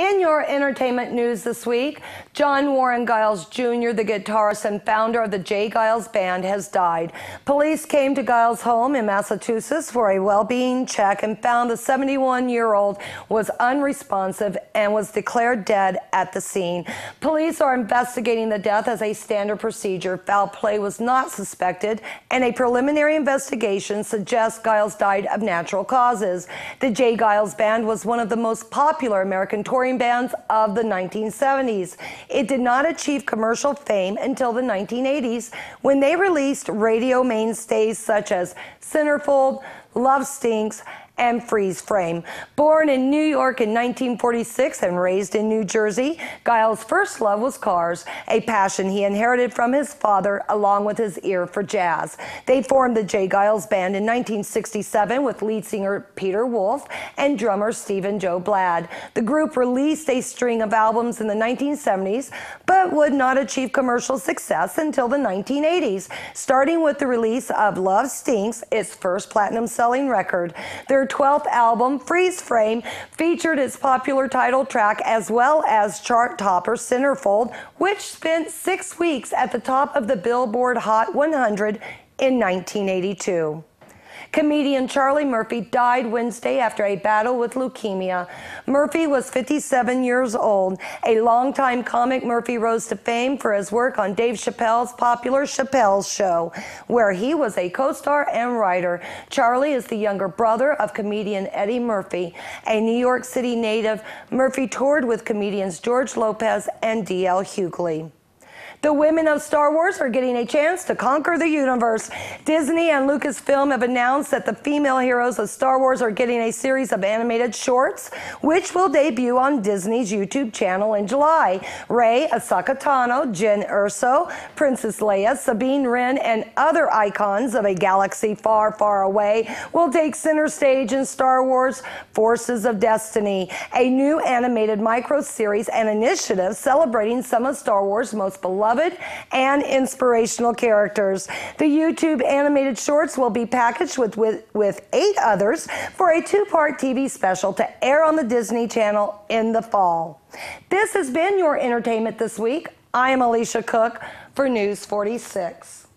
In your entertainment news this week, John Warren Geils Jr., the guitarist and founder of the J. Geils Band, has died. Police came to Geils' home in Massachusetts for a well-being check and found the 71-year-old was unresponsive and was declared dead at the scene. Police are investigating the death as a standard procedure. Foul play was not suspected, and a preliminary investigation suggests Geils died of natural causes. The J. Geils Band was one of the most popular American touring touring bands of the 1970s. It did not achieve commercial fame until the 1980s when they released radio mainstays such as Centerfold, Love Stinks, and freeze frame. Born in New York in 1946 and raised in New Jersey, Geils' first love was cars, a passion he inherited from his father along with his ear for jazz. They formed the J. Geils Band in 1967 with lead singer Peter Wolf and drummer Stephen Jo Bladd. The group released a string of albums in the 1970s, but would not achieve commercial success until the 1980s, starting with the release of Love Stinks, its first platinum selling record. Their 12th album, Freeze Frame, featured its popular title track as well as chart topper Centerfold, which spent six weeks at the top of the Billboard Hot 100 in 1982. Comedian Charlie Murphy died Wednesday after a battle with leukemia. Murphy was 57 years old. A longtime comic, Murphy rose to fame for his work on Dave Chappelle's popular Chappelle's Show, where he was a co-star and writer. Charlie is the younger brother of comedian Eddie Murphy. A New York City native, Murphy toured with comedians George Lopez and D.L. Hughley. The women of Star Wars are getting a chance to conquer the universe. Disney and Lucasfilm have announced that the female heroes of Star Wars are getting a series of animated shorts, which will debut on Disney's YouTube channel in July. Rey, Ahsoka Tano, Jyn Erso, Princess Leia, Sabine Wren, and other icons of a galaxy far, far away will take center stage in Star Wars Forces of Destiny, a new animated micro series and initiative celebrating some of Star Wars' most beloved beloved and inspirational characters. The YouTube animated shorts will be packaged with, with, with eight others for a two part TV special to air on the Disney Channel in the fall. This has been your entertainment this week. I am Alicia Cook for News 46.